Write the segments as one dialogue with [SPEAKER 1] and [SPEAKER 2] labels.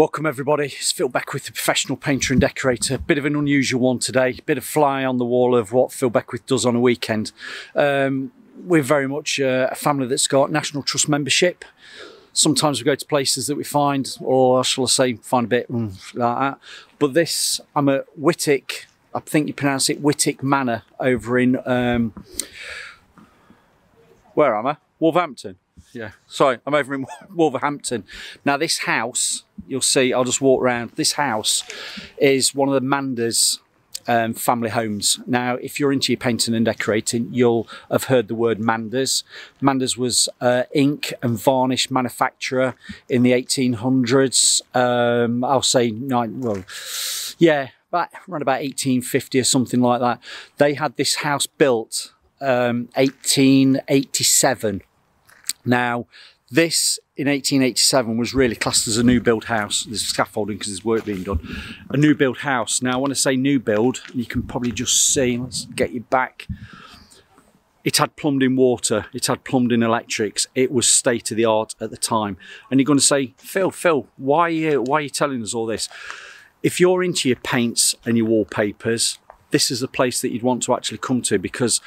[SPEAKER 1] Welcome everybody, it's Phil Beckwith, the professional painter and decorator. Bit of an unusual one today, bit of fly on the wall of what Phil Beckwith does on a weekend. Um, we're very much uh, a family that's got National Trust membership. Sometimes we go to places that we find, or shall I say, find a bit mm, like that. But this, I'm at Whitwick, I think you pronounce it Whitwick Manor over in, um, where am I? Wolverhampton. Yeah, sorry, I'm over in Wolverhampton. Now this house, you'll see, I'll just walk around. This house is one of the Manders um, family homes. Now, if you're into your painting and decorating, you'll have heard the word Manders. Manders was uh, ink and varnish manufacturer in the 1800s. Um, I'll say, nine, well, yeah, about, around about 1850 or something like that. They had this house built um, 1887 now, this in 1887 was really classed as a new build house. There's scaffolding because there's work being done. A new build house. Now, I want to say new build, you can probably just see, let's get you back. It had plumbed in water, it had plumbed in electrics, it was state of the art at the time. And you're going to say, Phil, Phil, why are you, why are you telling us all this? If you're into your paints and your wallpapers, this is a place that you'd want to actually come to because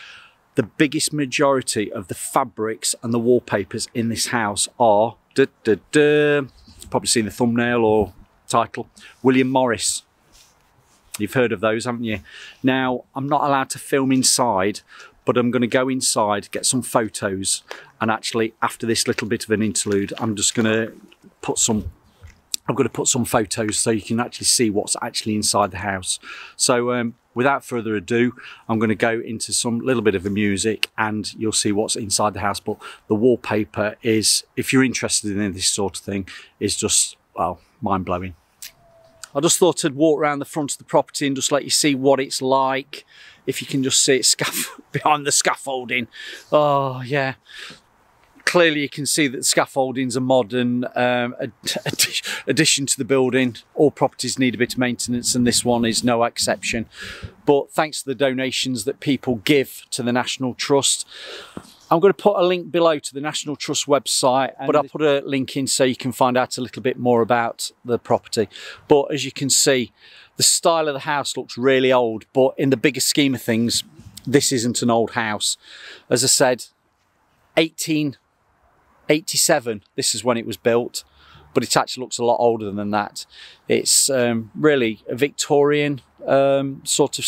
[SPEAKER 1] the biggest majority of the fabrics and the wallpapers in this house are, duh, duh, duh, probably seen the thumbnail or title, William Morris. You've heard of those, haven't you? Now, I'm not allowed to film inside, but I'm going to go inside, get some photos, and actually, after this little bit of an interlude, I'm just going to put some I'm going to put some photos so you can actually see what's actually inside the house. So um, without further ado, I'm going to go into some little bit of the music and you'll see what's inside the house. But the wallpaper is, if you're interested in this sort of thing, is just, well, mind blowing. I just thought I'd walk around the front of the property and just let you see what it's like. If you can just see it behind the scaffolding. Oh, yeah clearly you can see that the scaffolding's a modern um, addition to the building. All properties need a bit of maintenance and this one is no exception. But thanks to the donations that people give to the National Trust, I'm going to put a link below to the National Trust website, but I'll put a link in so you can find out a little bit more about the property. But as you can see, the style of the house looks really old, but in the bigger scheme of things, this isn't an old house. As I said, 18 87, this is when it was built, but it actually looks a lot older than that. It's um, really a Victorian um, sort of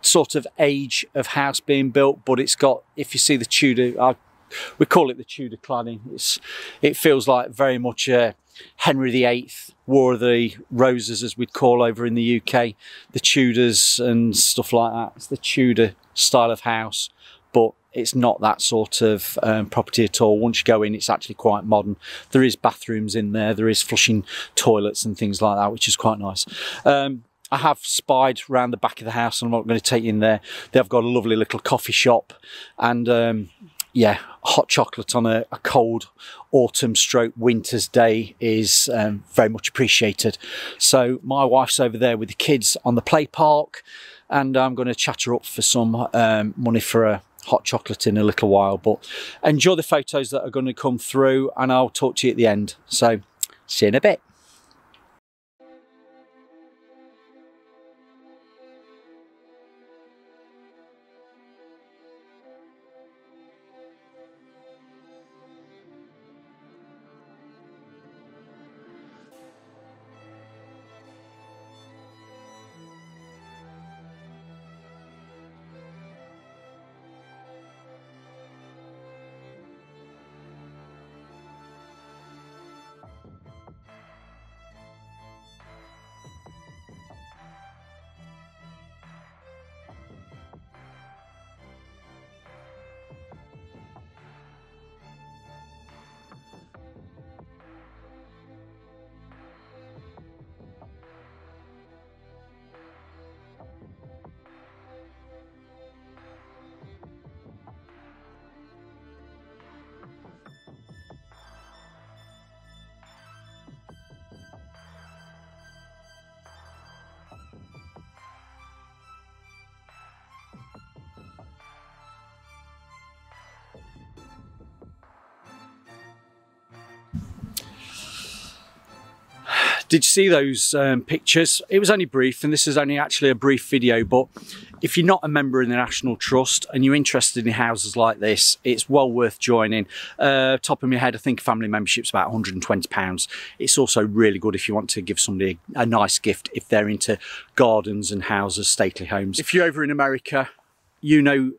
[SPEAKER 1] sort of age of house being built, but it's got, if you see the Tudor, I, we call it the Tudor cladding. It's, it feels like very much a Henry VIII, War of the Roses, as we'd call over in the UK, the Tudors and stuff like that. It's the Tudor style of house, but it's not that sort of um, property at all. Once you go in, it's actually quite modern. There is bathrooms in there, there is flushing toilets and things like that, which is quite nice. Um, I have spied around the back of the house and I'm not going to take you in there. They've got a lovely little coffee shop and um, yeah, hot chocolate on a, a, cold autumn stroke winter's day is um, very much appreciated. So my wife's over there with the kids on the play park and I'm going to chat her up for some um, money for a hot chocolate in a little while. But enjoy the photos that are going to come through and I'll talk to you at the end. So see you in a bit. Did you see those um, pictures? It was only brief, and this is only actually a brief video, but if you're not a member in the National Trust and you're interested in houses like this, it's well worth joining. Uh, top of my head, I think family membership's about £120. It's also really good if you want to give somebody a, a nice gift if they're into gardens and houses, stately homes. If you're over in America, you know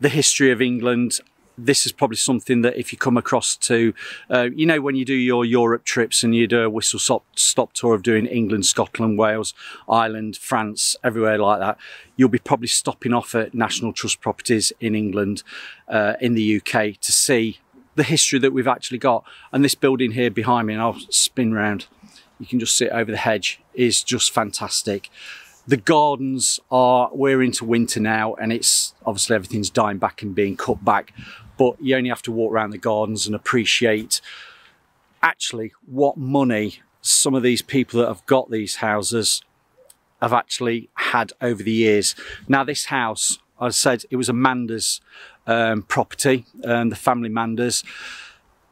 [SPEAKER 1] the history of England this is probably something that if you come across to, uh, you know, when you do your Europe trips and you do a whistle stop, stop tour of doing England, Scotland, Wales, Ireland, France, everywhere like that, you'll be probably stopping off at National Trust properties in England, uh, in the UK to see the history that we've actually got. And this building here behind me, and I'll spin round, you can just sit over the hedge, is just fantastic the gardens are we're into winter now and it's obviously everything's dying back and being cut back but you only have to walk around the gardens and appreciate actually what money some of these people that have got these houses have actually had over the years. Now this house i said it was a manders um, property and the family manders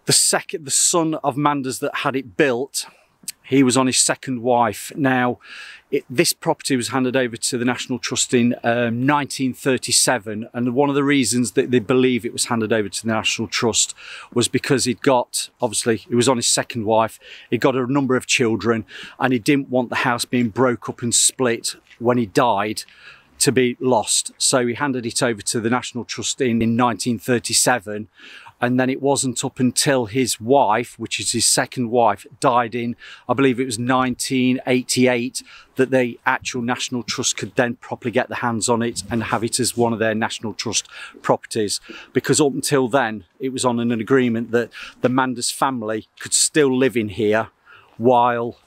[SPEAKER 1] the second the son of manders that had it built he was on his second wife. Now, it, this property was handed over to the National Trust in um, 1937, and one of the reasons that they believe it was handed over to the National Trust was because he'd got, obviously, he was on his second wife, He'd got a number of children, and he didn't want the house being broke up and split when he died to be lost. So he handed it over to the National Trust in, in 1937 and then it wasn't up until his wife, which is his second wife, died in, I believe it was 1988, that the actual National Trust could then properly get the hands on it and have it as one of their National Trust properties. Because up until then, it was on an agreement that the Manders family could still live in here while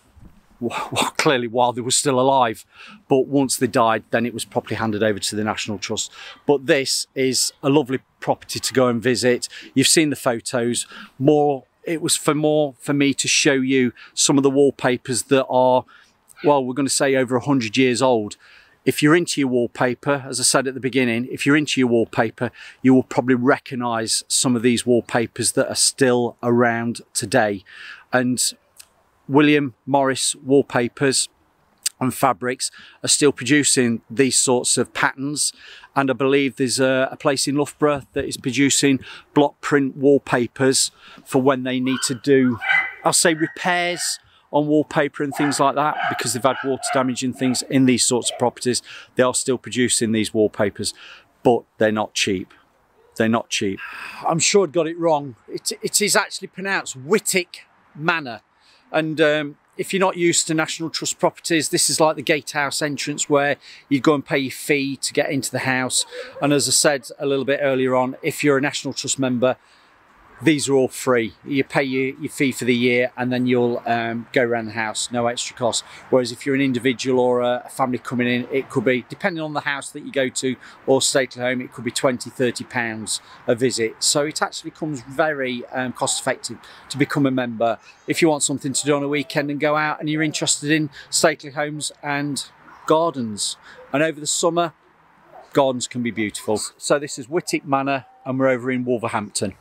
[SPEAKER 1] well, clearly while they were still alive. But once they died, then it was properly handed over to the National Trust. But this is a lovely property to go and visit. You've seen the photos. More, it was for more for me to show you some of the wallpapers that are, well, we're going to say over 100 years old. If you're into your wallpaper, as I said at the beginning, if you're into your wallpaper, you will probably recognize some of these wallpapers that are still around today. And William Morris wallpapers and fabrics are still producing these sorts of patterns. And I believe there's a, a, place in Loughborough that is producing block print wallpapers for when they need to do I'll say repairs on wallpaper and things like that because they've had water damage and things in these sorts of properties. They are still producing these wallpapers but they're not cheap. They're not cheap. I'm sure I got it wrong. It, it is actually pronounced Whittick Manor and um, if you're not used to National Trust properties, this is like the gatehouse entrance where you go and pay your fee to get into the house. And as I said a little bit earlier on, if you're a National Trust member, these are all free. You pay your, your fee for the year and then you'll um, go around the house, no extra cost. Whereas if you're an individual or a, family coming in, it could be, depending on the house that you go to or stately home, it could be 20, 30 pounds a visit. So it actually comes very um, cost effective to become a member. If you want something to do on a weekend and go out and you're interested in stately homes and gardens. And over the summer, gardens can be beautiful. So this is Wightwick Manor and we're over in Wolverhampton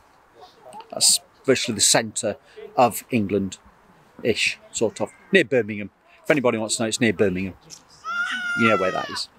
[SPEAKER 1] especially the centre of England-ish, sort of, near Birmingham. If anybody wants to know, it's near Birmingham. You know where that is.